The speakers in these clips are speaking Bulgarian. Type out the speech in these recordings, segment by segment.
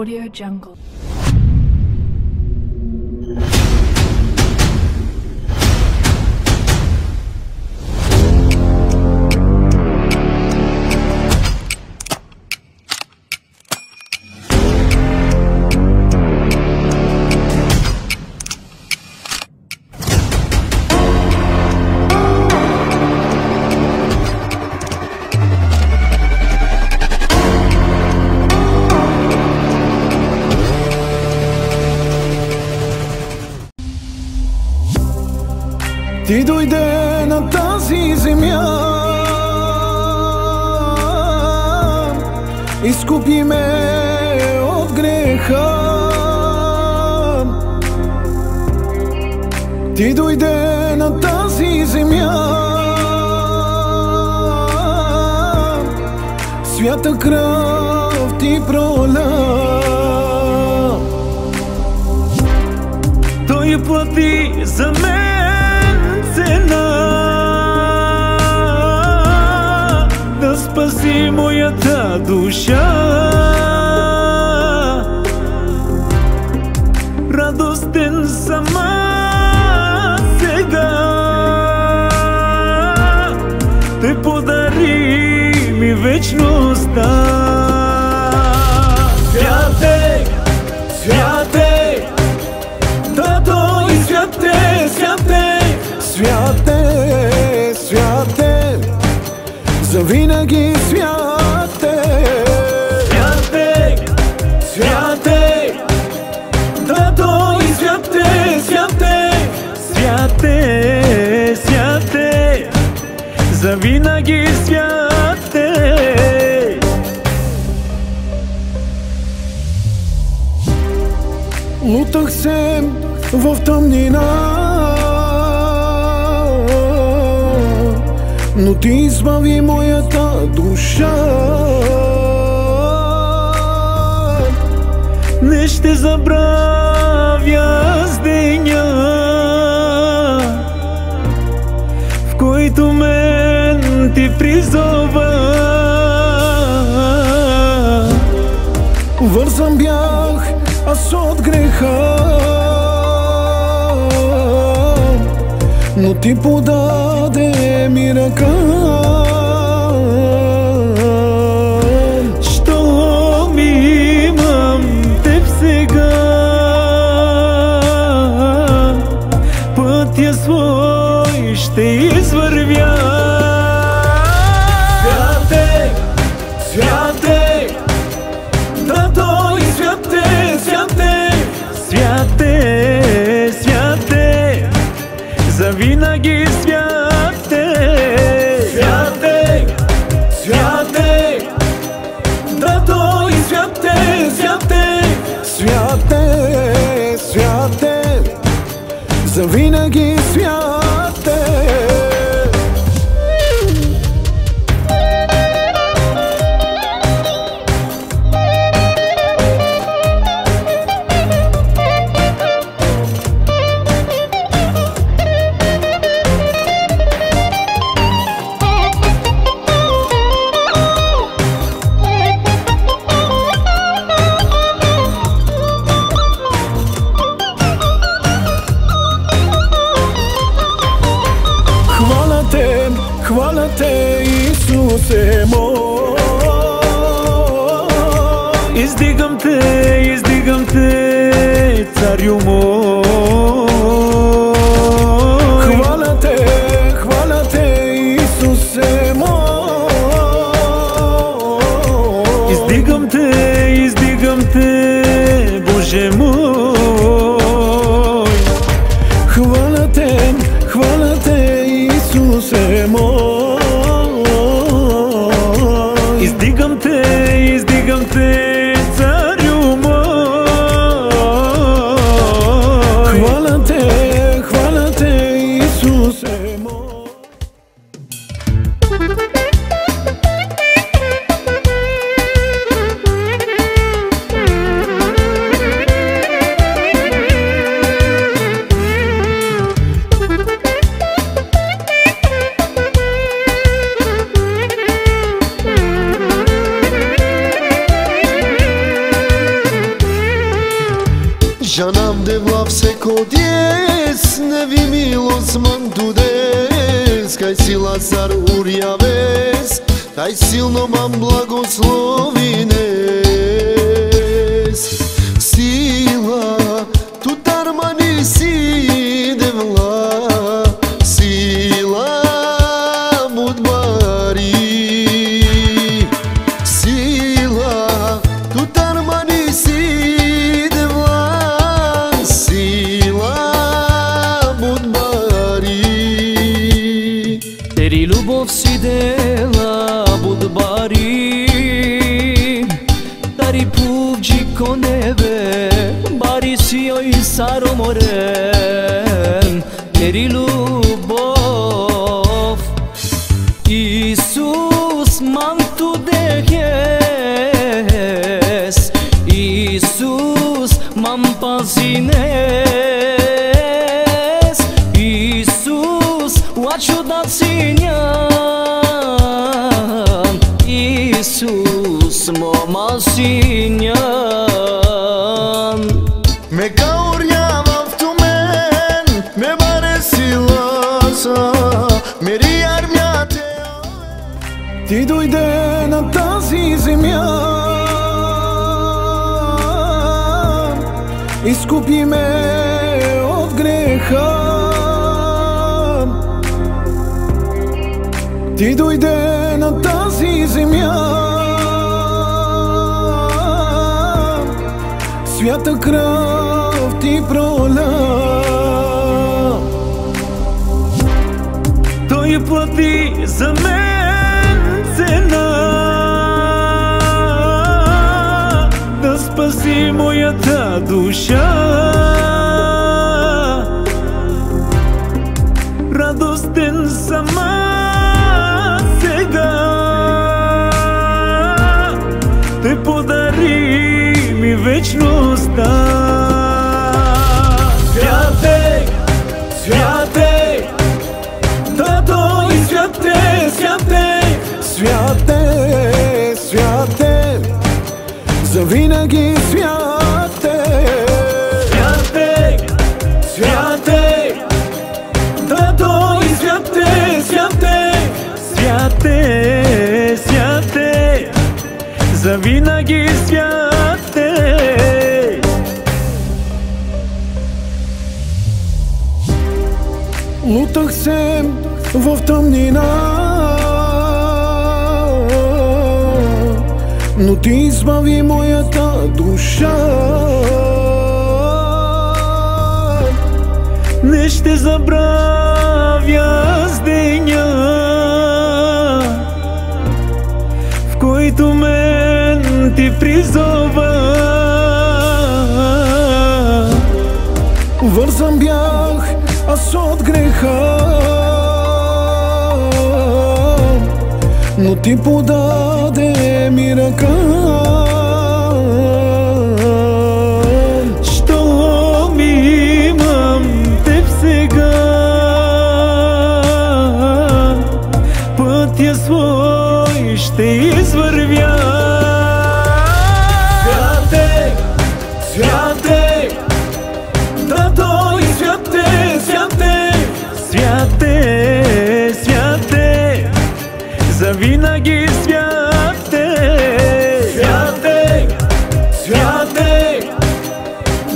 Audio Jungle. Ти дойде на тази земя. Изкупи ме от греха. Ти дойде на тази земя. Свята кръв ти проля. Той плати за мен моята душа. Радостен сама сега. Те подари ми вечността. Святе, святе Тато и святе, святе. Святе, святе, завинаги Завинаги святе лутах се в тъмнина. Но ти избави моята душа. Не ще забравя с призова Вързан бях аз от греха. Но ти подаде ми ръка. Завинаги святе. deva vseko djes Ne vi milos mam dudes. Kaj sila zar urjaves Taj silno mam blagoslovin Ти дойде на тази земя. Свята кръв ти проля. Той плати за мен цена. Да спаси моята душа вечността. Святе, святе Тато и святе, святе Святе, святе, завинаги лутах се в тъмнина. Но ти избави моята душа. Не ще забравя с деня В който мен ти призова аз от греха. Но ти подаде ми ръка. Имам теб сега Пътя свой ще извървя Святе, святе Завинаги святе Святе, святе.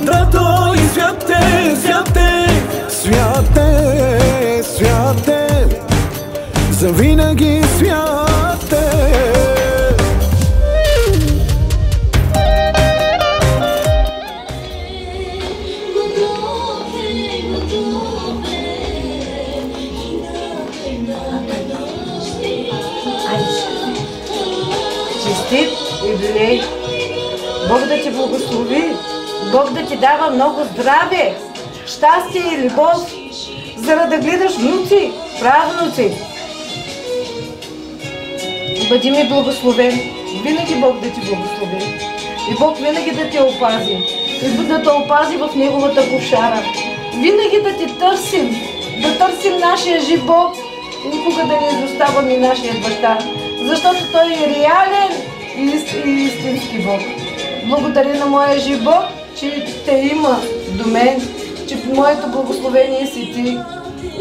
Тато и святе, святе. Святе, святе, завинаги святе. Благослови! Бог да ти дава много здраве, щастие и любов, за да гледаш внуци, правнуци. Бъди ми благословен. Винаги Бог да ти благослови. И Бог винаги да те опази. И да те опази в Неговата кошара. Винаги да ти търсим. Да търсим нашия жив Бог. Никога да не изоставаме нашия баща. Защото Той е реален и истински Бог. Благодаря на моя жив Бог, че те има до мен, че моето благословение си ти.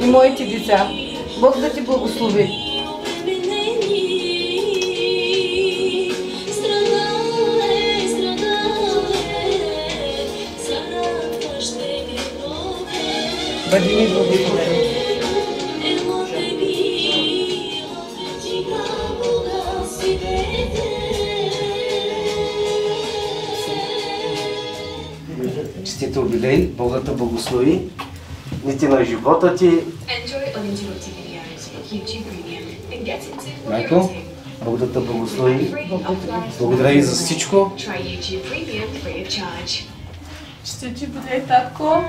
и моите деца. Бог да ти благослови. Бъди ми благословен. Честито юбилей, Бога те благослови. Наистина живота ти, Enjoy uninterrupted videos with YouTube Premium and get into Майко. Бог да те благослови. Благодаря и за всичко. Try YouTube Premium free of charge. Ще ти бъде, татко.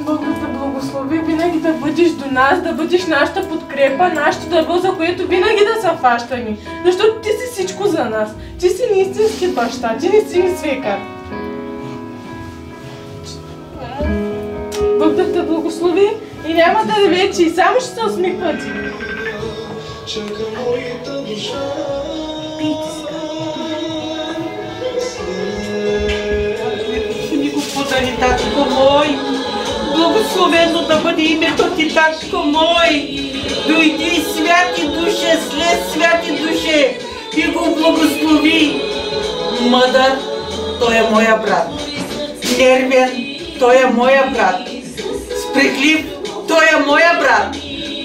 Бог да те благослови, винаги да бъдеш до нас, да бъдеш нашата подкрепа, нашето дърво, за което винаги да са фащани. Защото ти си всичко за нас. Ти си ни истински баща, ти не си ни свекар. Бог да те благослови и няма да ревечи, и само ще се усмихва ти. ни го подари, татко мой. Благословено да бъде името ти, татко мой. Дойди, святи душе, след святи душе и го благослови. Мъдър, той е моя брат. Нервен, той е моя брат. Спрехлив, той е моя брат.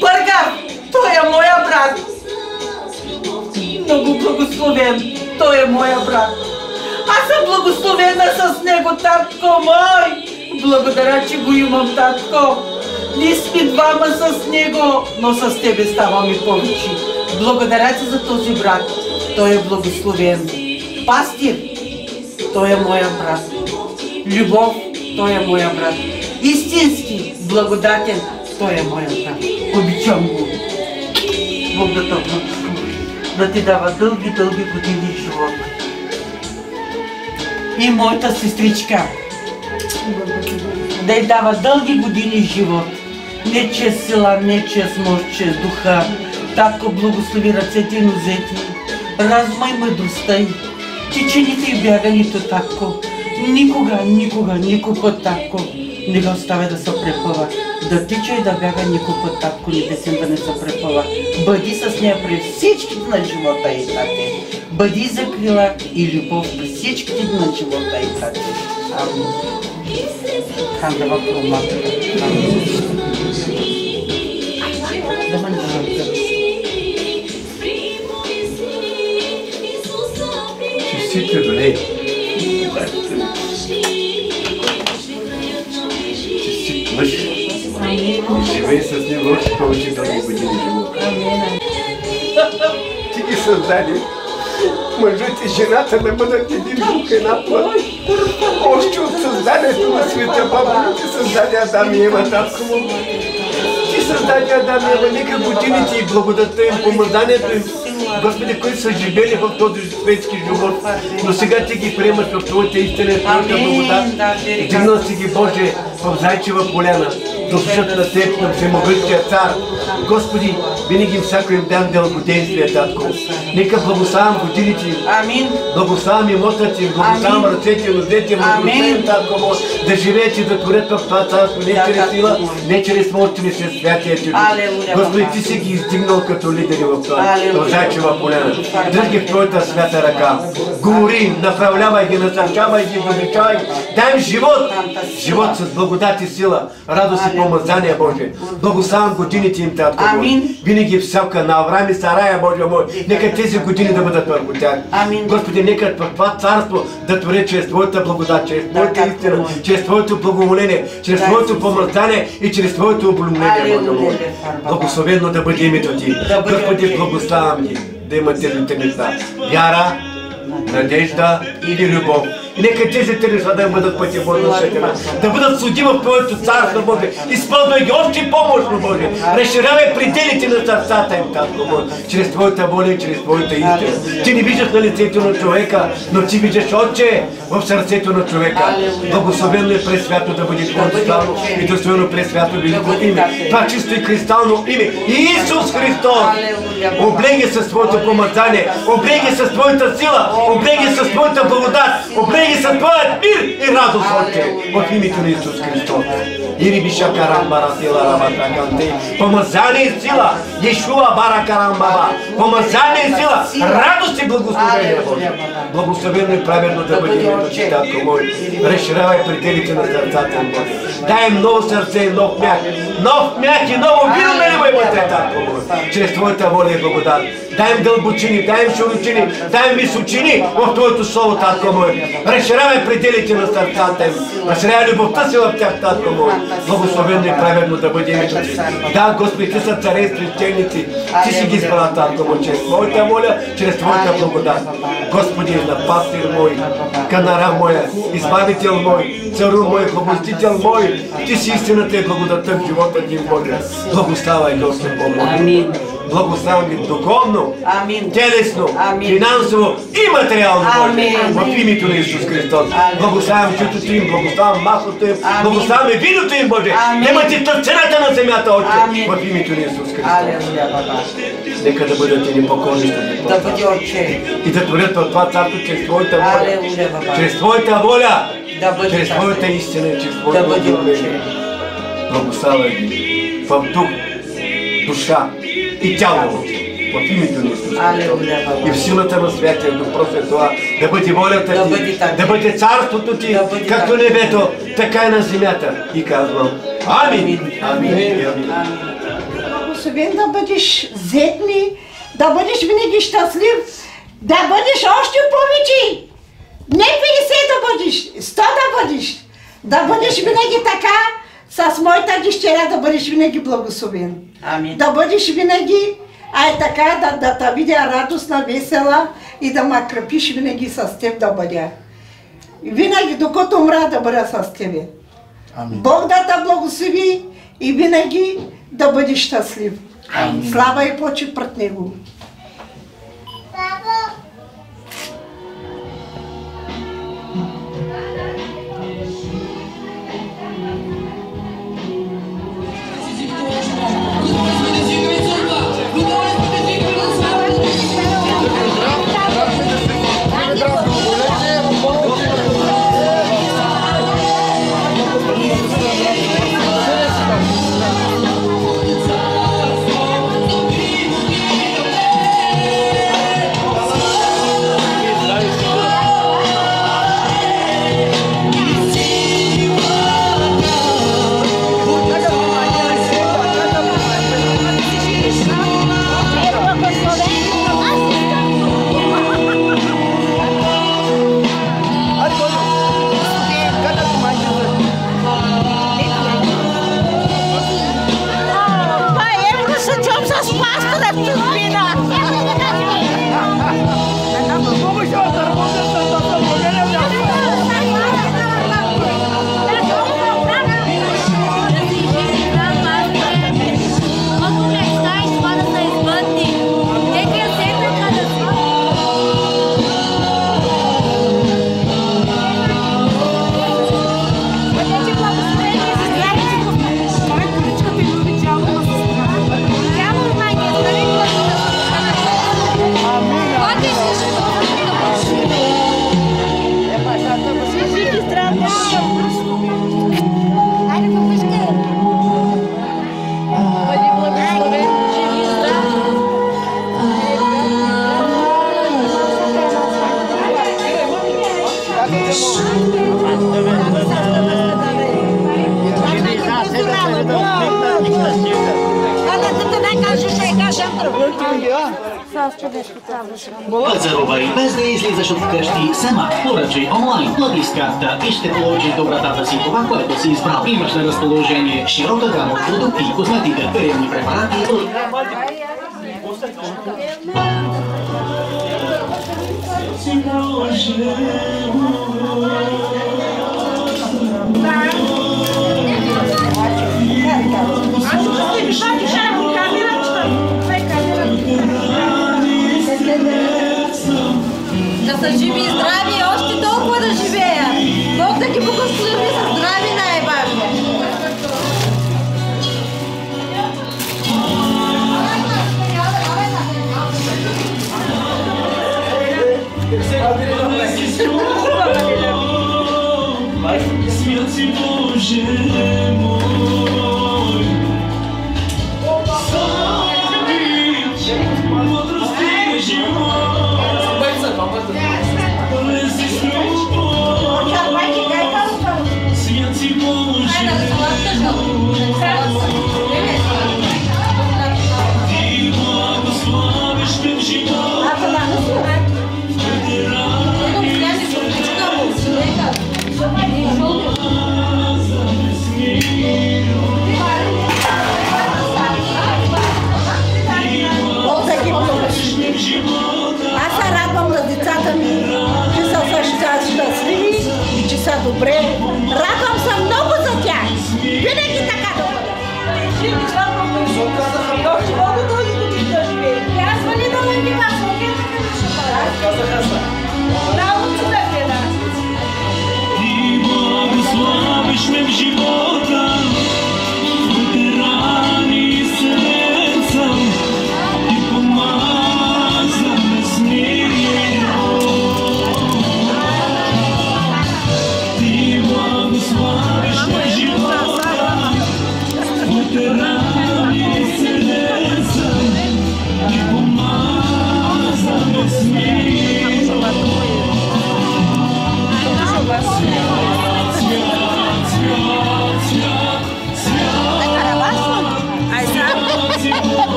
Пъргав, той е моя брат. Много благословен, той е моя брат. Аз съм благословена с него, татко мой! Благодаря, че го имам, татко! Ние сме двама с него, но с тебе ставаме повече. Благодаря ти за този брат. Той е благословен. Пастир, той е моя брат. Любов, той е моя брат. Истински, благодатен, той е моя брат. Обичам го. Бог да благослови. Да ти дава дълги, дълги години живот и моята сестричка. Да й дава дълги години живот. Не чрез сила, не чрез мощ, чрез духа. Татко благослови ръцете и нозете. Разума и мъдростта й. Тичените и бяганието, татко. Никога, никога, никой път, татко. Не го оставя да се препъва. Да тича и да бяга никой път, татко, небесен да не се препъва. Бъди с нея през всичките на живота и тате. Бъди закрила и любов през всичките на живота и тате. Амин. Хандава промата. Амин. Да ме не Честит юбилей. Честит живей с него още повече дълги години живот. Ти ги създаде. Мъжът и жената да бъдат един дух, една плът. Още от създанието на света, баба ти създаде Адам и Ева, татко му. Ти създаде Адам и Ева, нека годините и благодатта им, помазанието им, Господи, които са живели в този светски живот, но сега Ти ги приемаш в Твоята истина и Твоята благодат. Дигнал си ги, Боже, в Зайчева поляна, да на Теб, на Всемогъщия цар. Господи, винаги им всяко им дам дългоденствие, Татко. Нека благославям годините им, Амин. Благославям имотът им, благославям Амин. ръцете, нозете, Амин. им, Татко Боже, да живеят и да творят в това царство, не чрез сила, не чрез мощ, не чрез святия ти Господи. Ти си ги издигнал като лидери в това, Зайчева поляна. Дръж ги в Твоята свята ръка. Говори, направлявай ги, насърчавай ги, възвичавай. Дай им живот, живот с благодат и сила, радост и помазание, Боже. Благославям годините им, Татко Боже. Винаги всяка на Авраам и Сарая, Боже мой. Нека тези години да бъдат върху тях. Господи, нека в това царство да твори чрез Твоята благодат, чрез Твоята истина, чрез Твоето благоволение, чрез Твоето Исусе. помазание и чрез Твоето облюмление, Боже мой. Благословено да бъде името Ти. Господи, благославям ги да имат тези неща. Вяра, надежда или любов. Нека тези три неща да бъдат пътеводна светлина. Да бъдат судими в Твоето царство, Боже. Изпълняй ги още по-мощно, Боже. Разширявай пределите на сърцата им, Татко Боже. Чрез Твоята воля и чрез Твоята истина. Ти не виждаш на лицето на човека, но Ти виждаш Отче в сърцето на човека. Благословено и пресвято да бъде Твоето славно и достойно пресвято велико бъде име. Това чисто и кристално име. Исус Христос. Облеги с Твоето помазание, облеги с Твоята сила, облеги с Твоята благодат, облеги винаги са твоят мир и радост, Отче, в името на Исус Христос. Ири биша карамбара сила рамата канте. Помазание и сила. Ешуа бара карамбаба. Помазание и сила. Радост и благословение, Боже. Благословено и праведно да бъде името ти, Татко мой. Разширявай пределите на сърцата Боже. Дай им ново сърце и нов мяк. Нов мяк и ново вино наливай вътре, Татко мой. Чрез Твоята воля и благодат. Дай им дълбочини, дай им широчини, дай им височини в Твоето Слово, Татко мой. Разширявай пределите на сърцата им. Разширявай любовта си в тях, Татко мой. Благословено и праведно да бъде името Ти. Да, Господи, Ти са царе и свещеници. Ти си ги избрал, Татко мой, чрез Твоята воля, чрез Твоята благодат. Господи, на пастир мой, канара моя, избавител мой, цару мой, побостител мой, Ти си истината и благодата в живота ни, Боже. Благославай, Господ Бог. Амин. Благославяй ги духовно, Амин. телесно, Амин. финансово и материално, Боже. В името на Исус Христос. Благославям чутото им, благославям маслото им, Амин. благославям и виното им, Боже. Амин. Нема ти цената на земята, Отче. В името на Исус Христос. Нека да бъдат и непокорни Да бъде Отче. и да творят в това царство чрез Твоята воля. Чрез Твоята воля. Чрез. Твоята истина чрез Твоето откровение. Благославяй ги в дух, душа и тяло. В името на Исус баба. И в силата на Святия Дух прося това да бъде волята Да ти, бъде да бъде царството ти, Да бъде както така. небето, така и на земята. И казвам, амин, амин, и амин. Благословен да бъдеш зетни, да бъдеш винаги щастлив, да бъдеш още повече. Не 50 да бъдеш, 100 да бъдеш. Да бъдеш винаги така, с моята дъщеря да бъдеш винаги благословен. Амин. Да бъдеш винаги, а е така да, да те видя радостна, весела и да ме крепиш винаги с теб да бъдя. Винаги, докато умра, да бъда с тебе. Бог да те благослови и винаги да бъдеш щастлив. Слава и почет пред Него.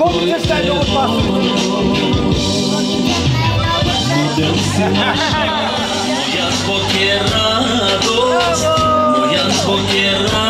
Pegou porque você está jogando passo. Muy has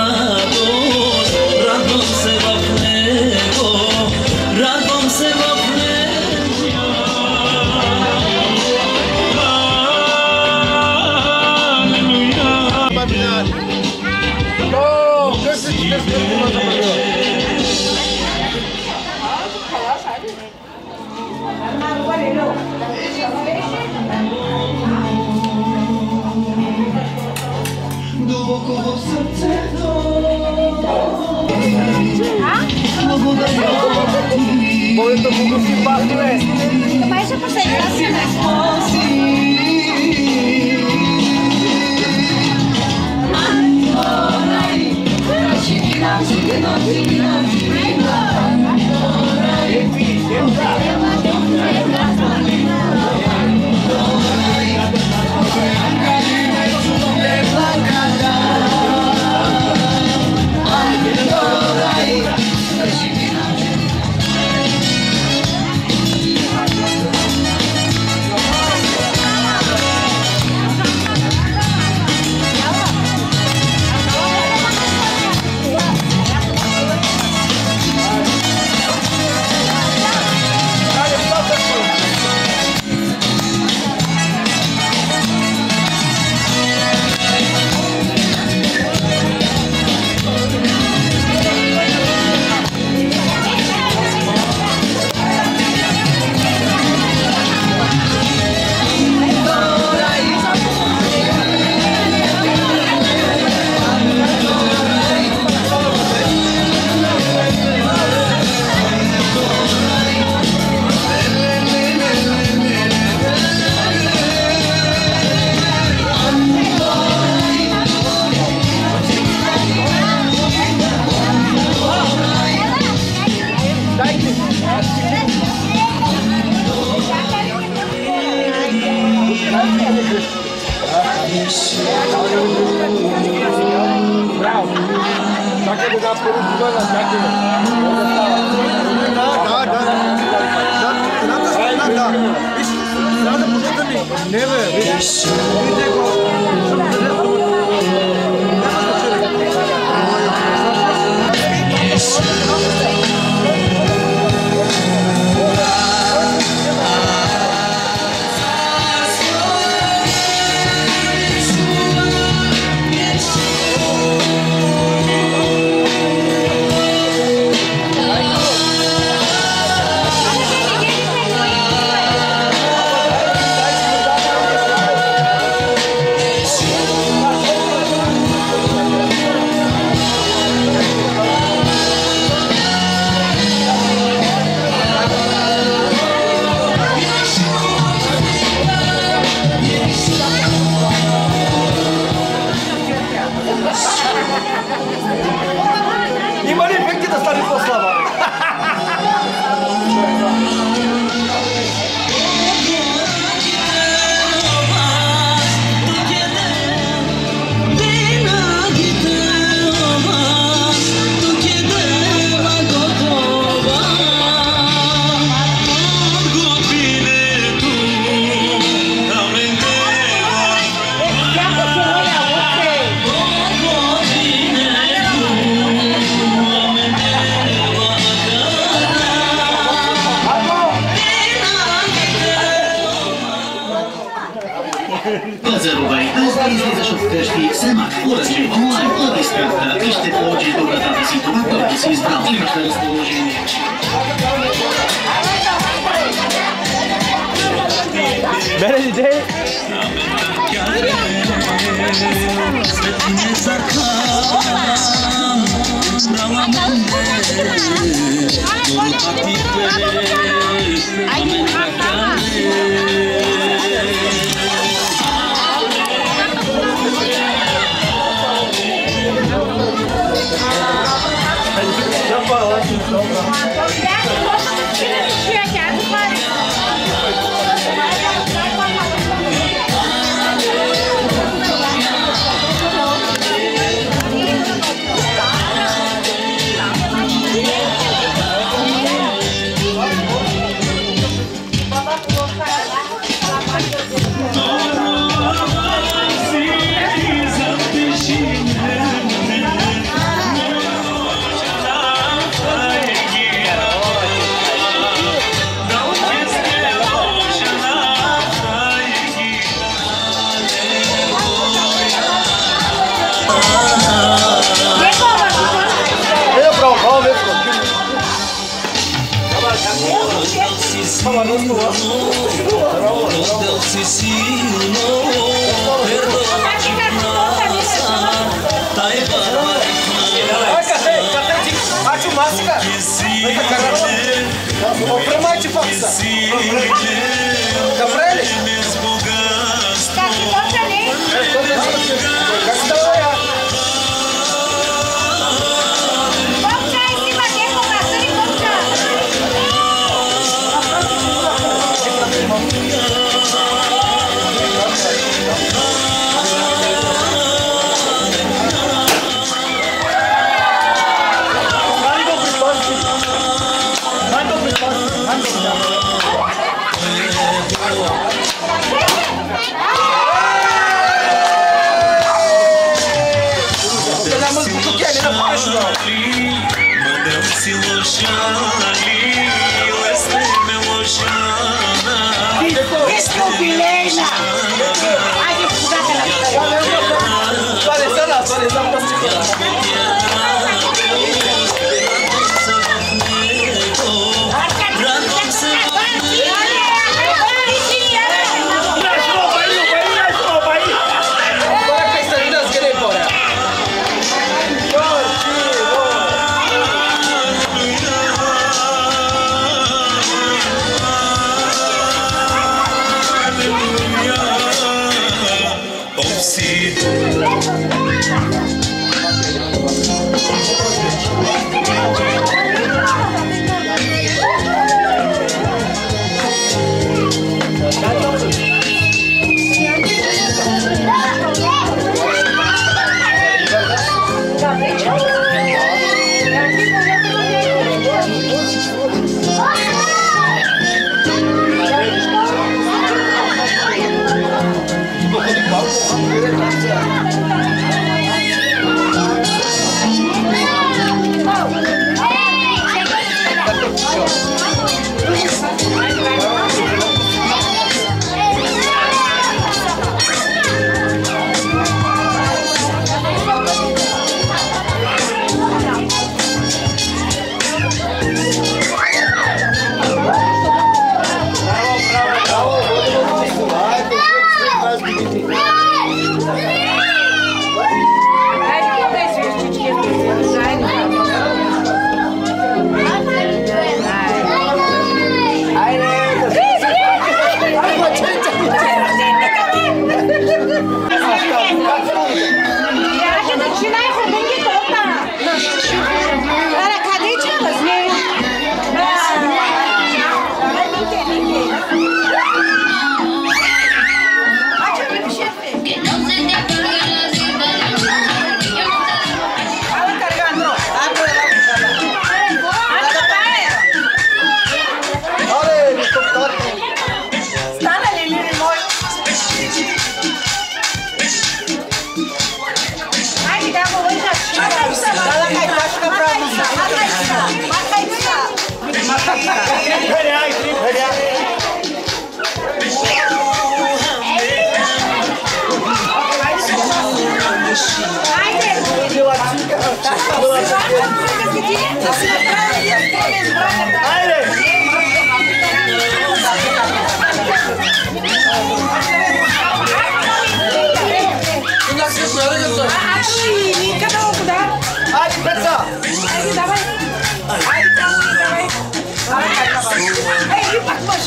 no ar. Não Sicílio, não perdoa de graça. Tá o Thank you.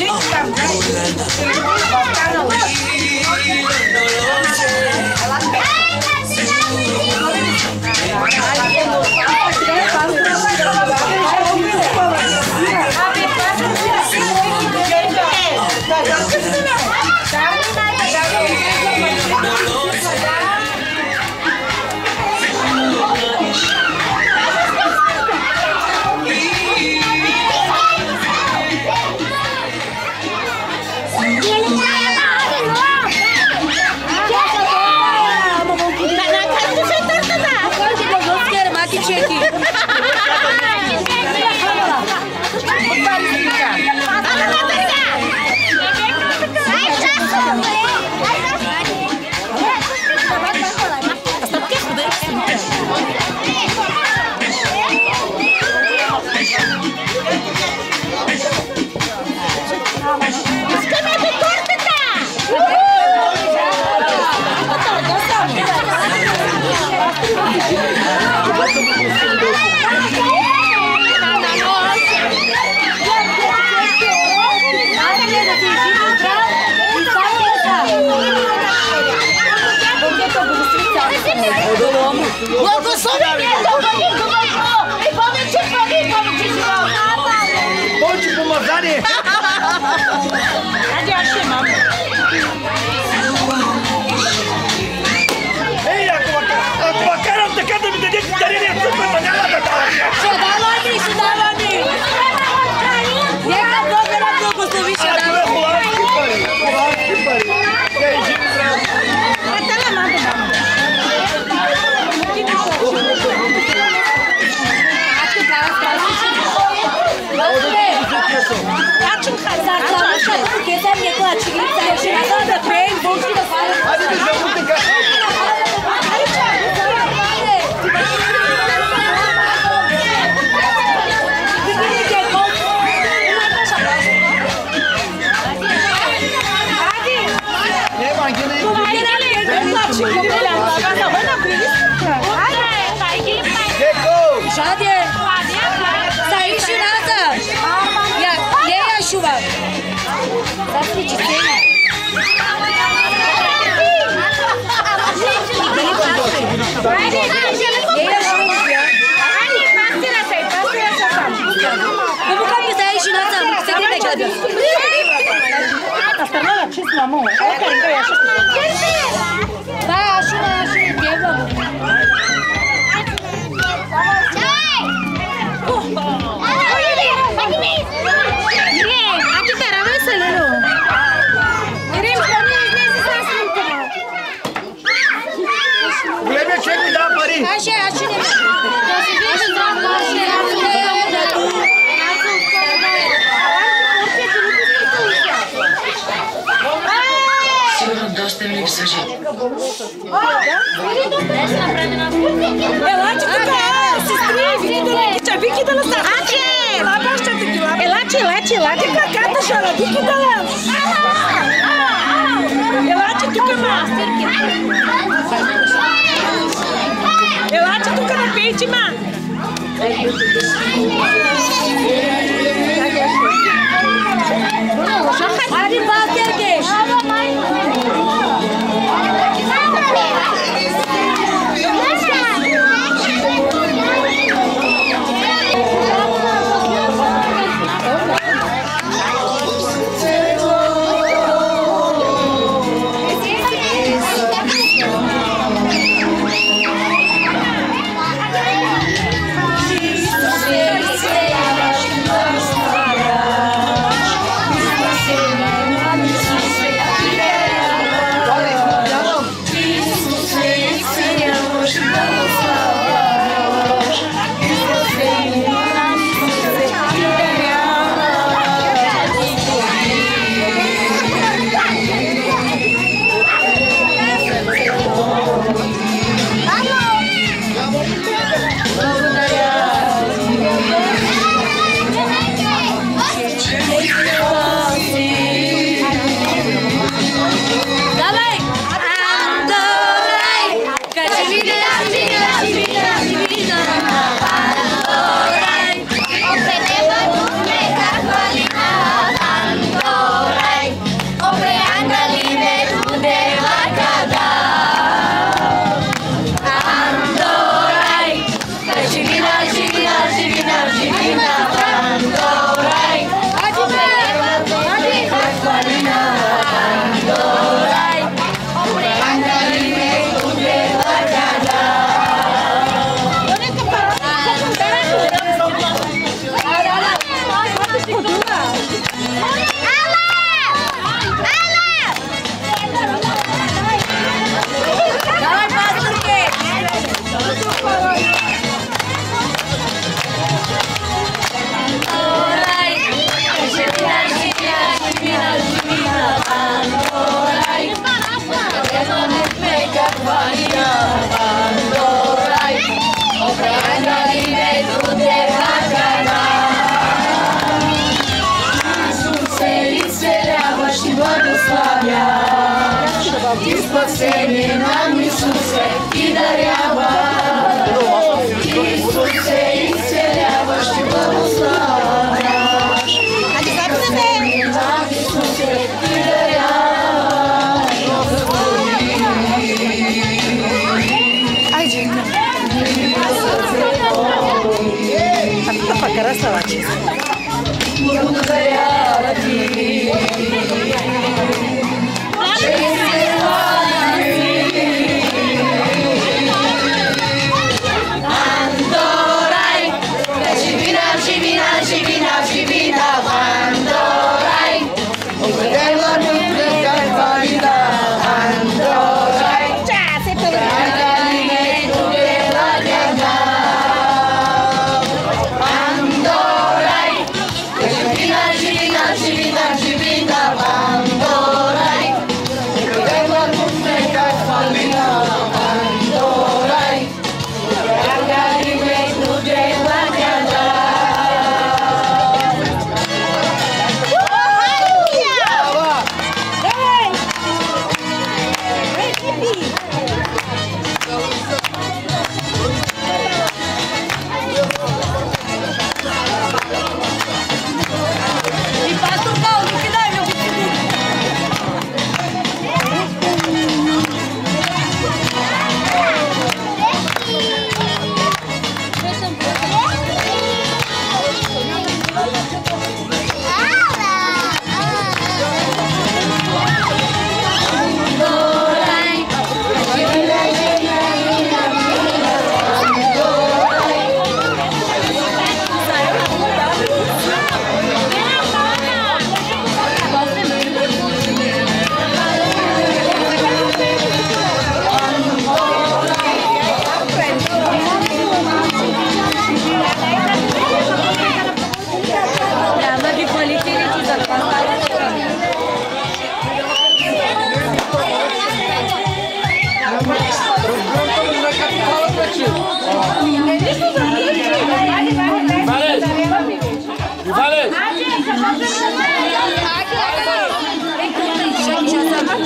Chica, Благослови да бъде глътно и повече пари, и повече живот. Повече помазание. Ади, аз ще имам. Achum casado, achum, porque sabe que eu acho que ele está chegando bem, bom dia. Се не гледа. Останала чист мамо. Елаче тук, сестри, Вики, ча, Вики да настава. Аче! Ела баща таки, елаче, елаче, елаче, каката шара, Вики да ла. Елаче тук, ма. Елаче тук на пейчи, ма. Ади,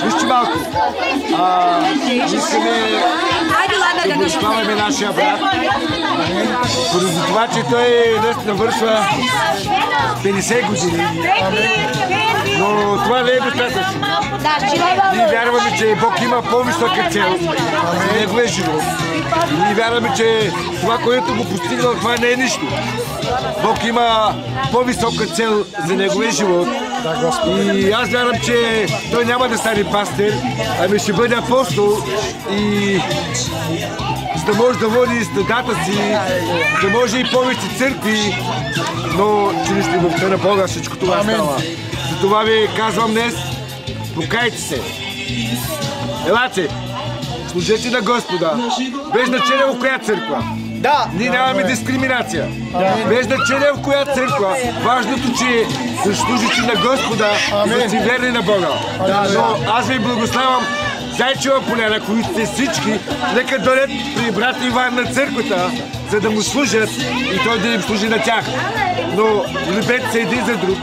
Вижте малко. А, искаме да благославяме нашия брат. Поради това, че той днес навършва 50 години. Но това не е достатъчно. Ние вярваме, че Бог има по-висока цел за неговия живот. Ние вярваме, че това, което го постигнал, това не е нищо. Бог има по-висока цел за неговия живот. И аз вярвам, че той няма да стане пастир, ами ще бъде апостол и за да може да води стадата си, да може и повече църкви, но чрез любовта на Бога всичко това става. Затова ви казвам днес, покайте се. Елате, служете на Господа, без значение в коя църква. Да, ние нямаме дискриминация. Без значение в коя църква. Важното, че да служите на Господа, да си верни на Бога. Но аз ви благославям Зайчева поляна, които сте всички, нека дойдат при брат Иван на църквата, за да му служат и той да им служи на тях. Но любете се един за друг,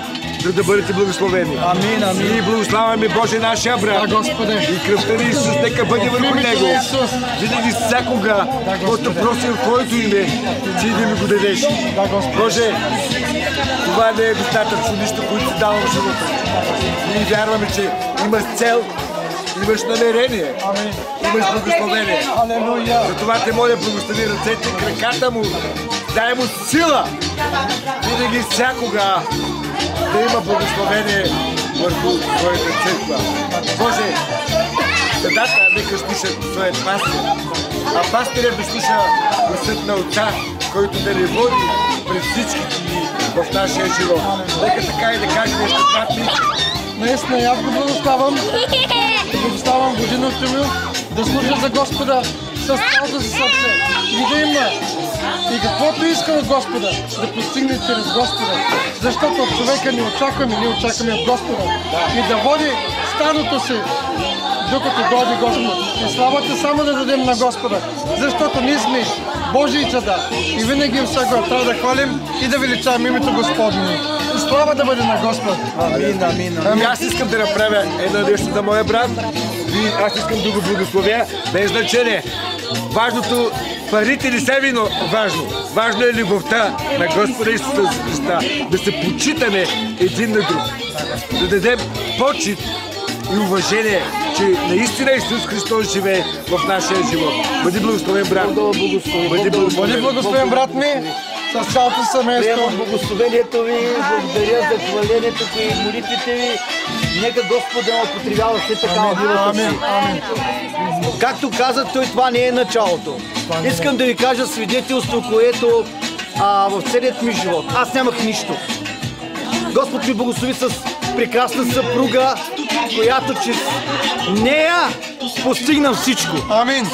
за да бъдете благословени. Амин, амин. И благославяме Боже нашия брат. Да, Господи. И кръвта на Исус нека бъде върху него. Винаги всякога, който просим в Твоето име, ти да ми го дадеш. Да, Господи. Боже, това не е достатъчно нищо, което си давам в живота. Ние вярваме, че имаш цел, имаш намерение, имаш благословение. Затова те моля, благослови ръцете, краката му, дай му сила, винаги всякога да има благословение върху своята църква. Боже, съдата нека слушат своят пастир, а пастирът да слуша гласът на Отца, който да ни води през всичките ни в нашия живот. Нека така и да каже нещо, ми. Наистина, аз го благославам. Благославам годиното ми да служа за Господа с цялото си сърце. И да има и каквото иска от Господа, да постигне чрез Господа. Защото от човека не очакваме, ние очакваме от Господа. И да води стадото си, докато дойде Господ. И славата само да дадем на Господа. Защото ние сме Божии чада. И винаги всяко трябва да хвалим и да величаваме името Господне. И слава да бъде на Господ. Амин, амин. Ами аз искам да направя едно нещо за моя брат. И аз искам да го благословя без значение. Важното, парите не са вино важно. Важно е любовта на Господа Исуса Христа. Да се почитаме един на друг. Да дадем почет и уважение, че наистина Исус Христос живее в нашия живот. Бъди благословен, брат. Бъди благословен, брат ми. С цялото семейство. Приемам благословението ви, благодаря за хвалението и молитвите ви. Нека Господ да ме употребява все така в милата си. Както каза той, това не е началото. Искам да ви кажа свидетелство, което а, в целият ми живот. Аз нямах нищо. Господ ми благослови с прекрасна съпруга, която чрез нея постигна всичко. Амин.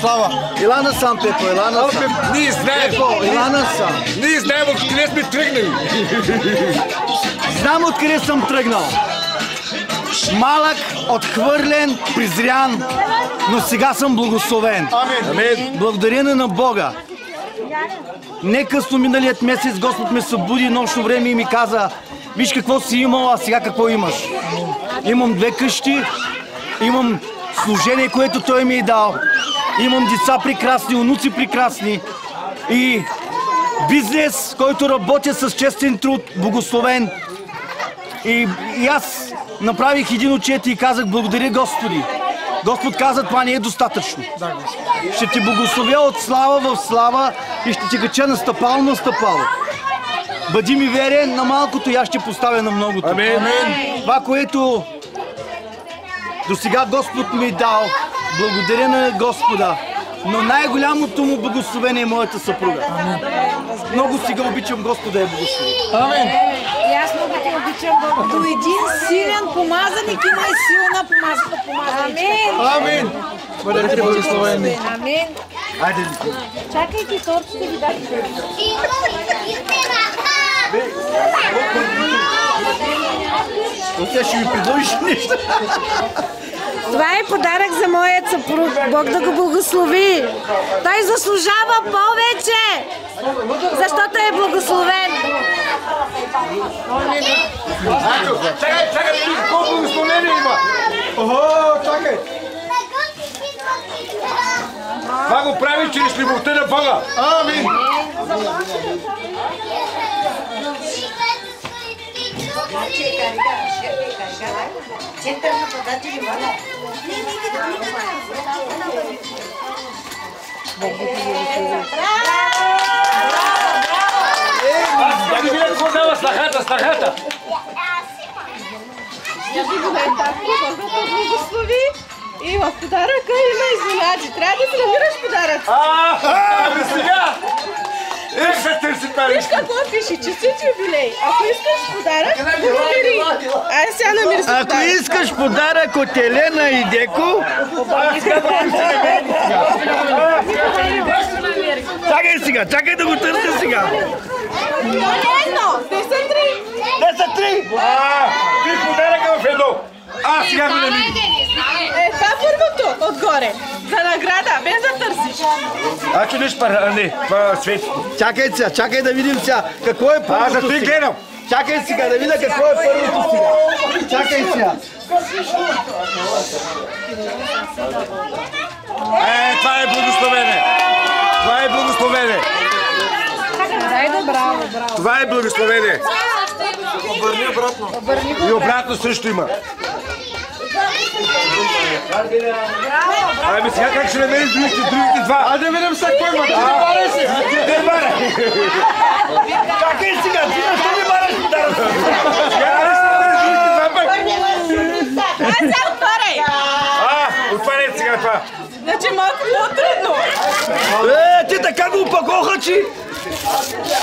Слава. Ела насам, Пепо, ела насам. Ние знаем. Пепо, ела насам. Ние знаем откъде сме тръгнали. Знам откъде съм тръгнал. Малък, отхвърлен, презрян, но сега съм благословен. Амин. Благодарение на Бога. Не късно миналият месец Господ ме събуди нощно време и ми каза, виж какво си имал, а сега какво имаш. Имам две къщи, имам служение, което Той ми е дал. Имам деца прекрасни, внуци прекрасни и бизнес, който работя с честен труд, благословен. И, и аз направих един отчет и казах, благодаря Господи. Господ каза, това не е достатъчно. Ще ти благословя от слава в слава и ще ти кача на стъпало на стъпало. Бъди ми верен на малкото и аз ще поставя на многото. Амин. Това, което до сега Господ ми е дал, благодаря на Господа. Но най-голямото му благословение е моята съпруга. Много сега обичам Господа я благослови. Амин. И аз много те обичам, Бог. До един силен помазаник има и силна помазана помазаничка. Амин. Амин. Бъдете благословени. Амин. Айде, Чакайте, торчите ви дайте. Сега ще ми предложиш нещо. Това е подарък за моят съпруг. Бог да го благослови. Той заслужава повече, защото е благословен. Чакай, чакай, колко благословение има. Охо, чакай. Това го прави чрез любовта на Бога. Амин. Да ви видя какво дава снахата, снахата. благослови и в подаръка има изненади. Трябва да си намираш подарък. А, ами сега. Е, се търси пари. Виж какво пише, честит юбилей. Ако искаш подарък, намери. Ай сега намери си Ако подарък. искаш подарък от Елена и Деко, чакай сега, чакай да го търся сега. Не е едно, те са три. Те са три. Ти подаръка в едно. А, сега го намери. Е, това първото отгоре. За награда, без да търсиш. А, че неш пара, а не, това светито. Чакай сега, чакай да видим сега. Какво е А, първото за той сега? гледам. Чакай сега да видя какво е първото сега. Чакай сега. Е, това е благословение. Това е благословение. Дайде, браво, браво. Това е благословение. Обърни обратно. И обратно също има. Ами сега как ще намериш другите, другите два? Айде да видим сега кой има. Ти не барай се. Не бара. Чакай сега, ти защо ми бараш подарък? Сега нали ще намериш другите два пък? Ай, сега отваряй. А, отваряй сега това. Значи малко по-трудно. Е, ти така го опакоха, че...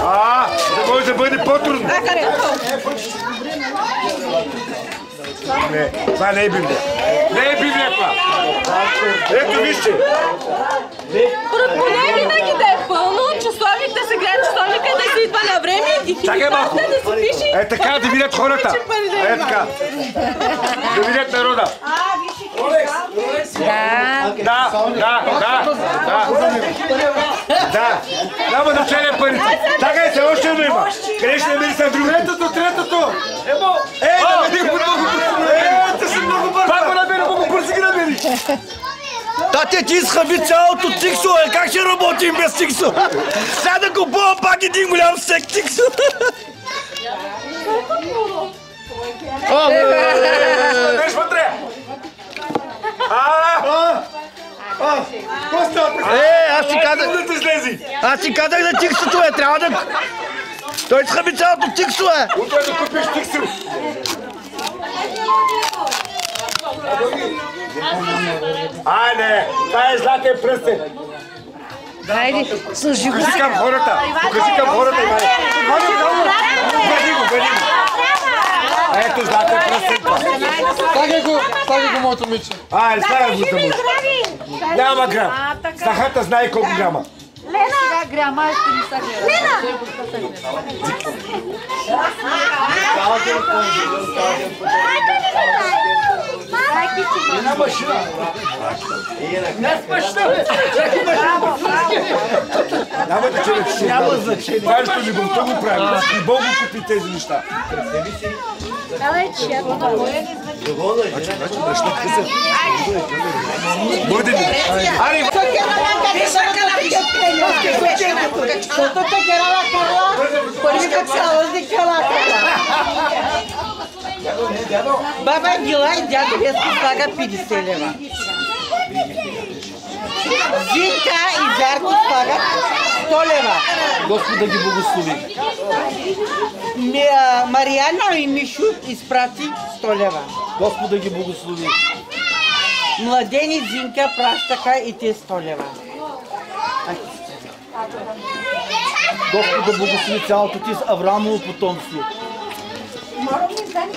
А, да може да бъде по-трудно. А, къде? Не, това не е Библия. Не е Библия това. Ето вижте. Поне винаги да е пълно, часовник да се гледа часовника и да се идва на време и химикалта да си пише. Е така да видят хората. Е така. Да видят народа. Да. Да, да, да, да. Да. Няма значение парите. Чакай се, още едно има. Къде ще намери сега другото? Третото, третото. Емо! Е, да намери много бързо. Е, ти си много бързо. Пак го намери, много бързо ги намери. Тате, ти изхаби цялото тиксо, е как ще работим без тиксо? Сега да купувам пак един голям сек тиксо. Виж вътре. А, Е, аз ти казах... Аз ти казах за тиксото, е, трябва да... Той схъби цялото тиксо, е. Утре да купиш тиксо. Айде, това е златен пръстен. Хайде, служи го Покажи към хората. Покажи към хората. Бъди го, бъди го. Ето златен пръстен. това. Слагай го, слагай го моето миче. Айде, слагай го за му. Няма грам. Снахата знае колко грама. Лена! Грама ще ми са Лена! Една машина. Няма да човек ще Няма знае. значение. Това е, що любовта го прави. И Бог го купи тези неща. Бъде ли? Али, Баба Ангела и дядо Веско слага 50 лева. Зинка и Зарко слагат 100 лева. Господа ги благослови. Ми, Мариана и Мишу изпрати 100 лева. Господа ги благослови. Младени Зинка пращаха и те 100 лева. Господа благослови цялото ти с Авраамово потомство. А, ти дай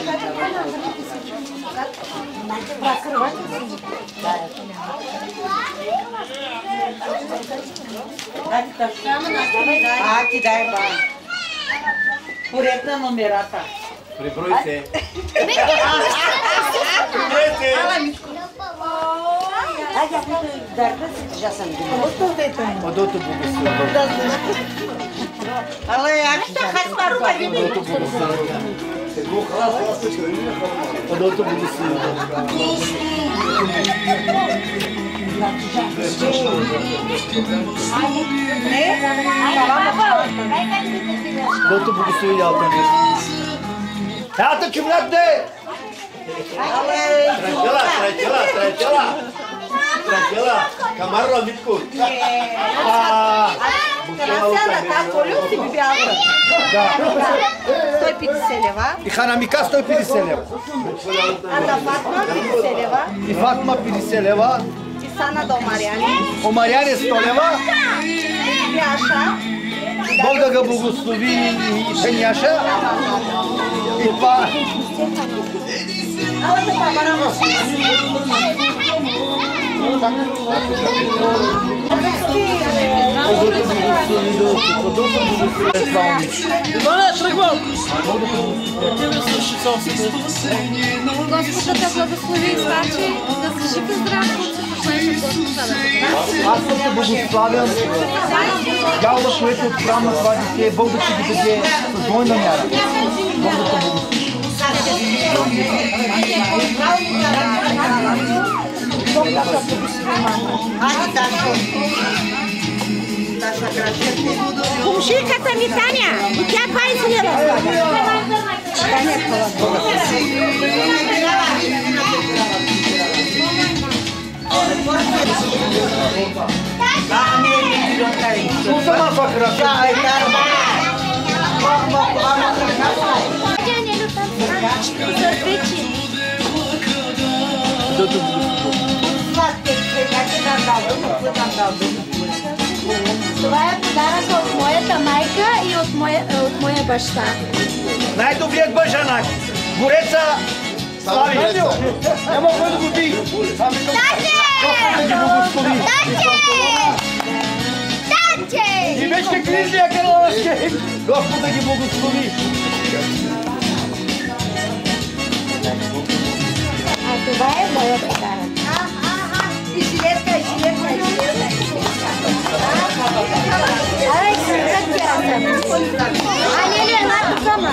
Aqui dai bala. Por essa numerata. Prebruse. Ela me escutou. Odolto bubusu. Ale, jak to chać paru, tak nie Bu kadar fazla söylüyor. O da otur bulursun. Dotu bu suyu yaldırıyor. Hayatı kümlet de. Sıraçala, sıraçala, sıraçala. Tranquila. Camarro, Mitko. Той 50 лева, И Ханамика 150 лева. а да Фатма 50 лева, И Фатма 50 лева. и Сана до Мариани, Омаряне 100 лева. Бяша, Бог да го благослови и Пеняша. И това... Иване, тръгвам! Господа да благослови, значи да си жив и здрав, Аз съм те благославям. Дялба, което от храм на това дете, Бог да ти ги даде с двойна мяра. Бог да те благослови. Кумшиката ми Таня, И тя 20 лева Слушам аз това Да те благослови. Това е подарък от моята майка и от моя, от моя баща. Най-добрият бажанак. Гореца Слави. Няма кой да го би. Да ги благослови. И вече книжния Карловски. Господ да ги благослови. А това е моя подарък. и жилетка, и жилетка, и жилетка. Алекс, как ти ръцете? Анелио, ела тук, ма.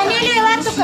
Анелио, ела тук.